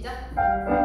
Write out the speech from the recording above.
시작.